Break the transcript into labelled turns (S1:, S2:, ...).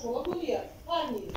S1: Хорошо, дует. Они.